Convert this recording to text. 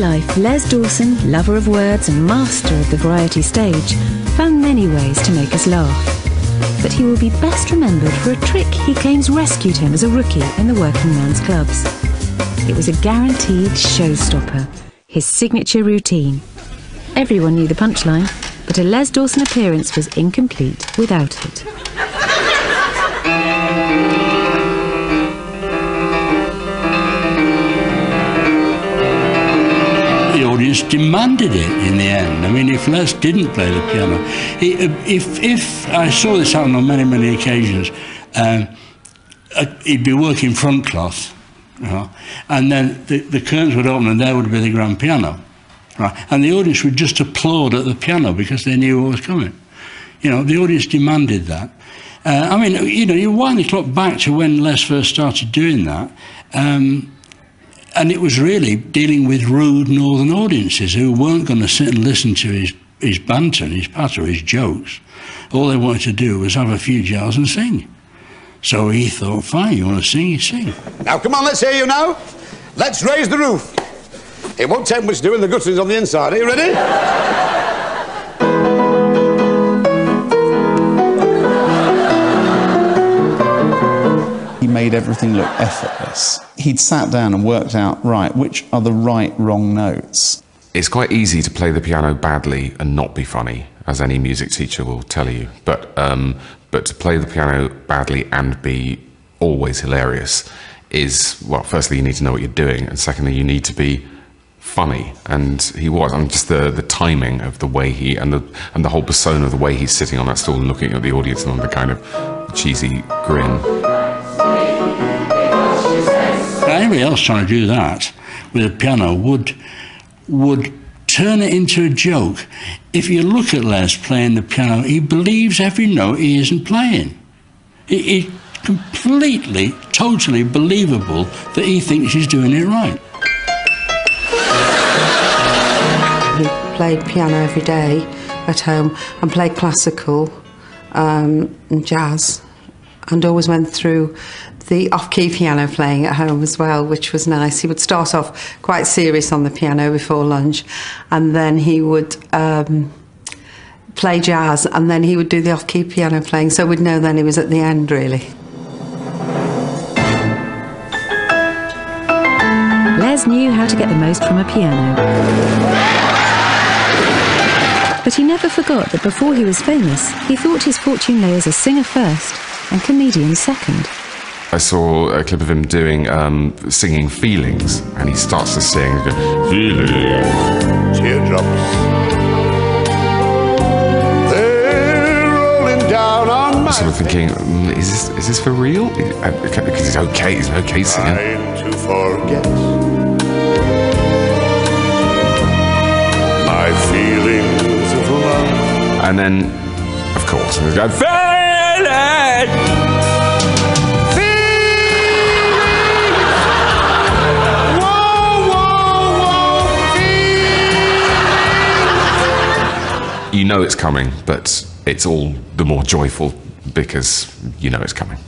Les Dawson, lover of words and master of the variety stage, found many ways to make us laugh. But he will be best remembered for a trick he claims rescued him as a rookie in the working man's clubs. It was a guaranteed showstopper, his signature routine. Everyone knew the punchline, but a Les Dawson appearance was incomplete without it. The audience demanded it in the end. I mean, if Les didn't play the piano, he, if, if I saw this happen on many, many occasions, um, uh, he'd be working front cloth, you know, and then the, the curtains would open and there would be the grand piano. Right? And the audience would just applaud at the piano because they knew what was coming. You know, the audience demanded that. Uh, I mean, you know, you wind the clock back to when Les first started doing that. Um, and it was really dealing with rude northern audiences who weren't going to sit and listen to his, his banter, his patter, his jokes. All they wanted to do was have a few jars and sing. So he thought, fine, you want to sing, you sing. Now, come on, let's hear you now. Let's raise the roof. It won't take much doing, the gutters on the inside. Are you ready? Made everything look effortless. He'd sat down and worked out, right, which are the right, wrong notes. It's quite easy to play the piano badly and not be funny, as any music teacher will tell you. But, um, but to play the piano badly and be always hilarious is, well, firstly, you need to know what you're doing, and secondly, you need to be funny and he was and just the the timing of the way he and the and the whole persona of the way he's sitting on that stool looking at the audience and on the kind of cheesy grin anybody else trying to do that with a piano would would turn it into a joke. If you look at Les playing the piano, he believes every note he isn't playing. It's completely, totally believable that he thinks he's doing it right. He played piano every day at home and played classical um, and jazz and always went through the off-key piano playing at home as well, which was nice. He would start off quite serious on the piano before lunch, and then he would um, play jazz, and then he would do the off-key piano playing. So we'd know then he was at the end, really. Les knew how to get the most from a piano. But he never forgot that before he was famous, he thought his fortune lay as a singer first and comedian second. I saw a clip of him doing um, singing feelings, and he starts to sing feelings, teardrops. They're rolling down on my sort of thinking, mm, is this is this for real? Because he's okay, he's an okay singer. Trying to forget my feelings of love. And then, of course, he's going, feeling. You know it's coming, but it's all the more joyful because you know it's coming.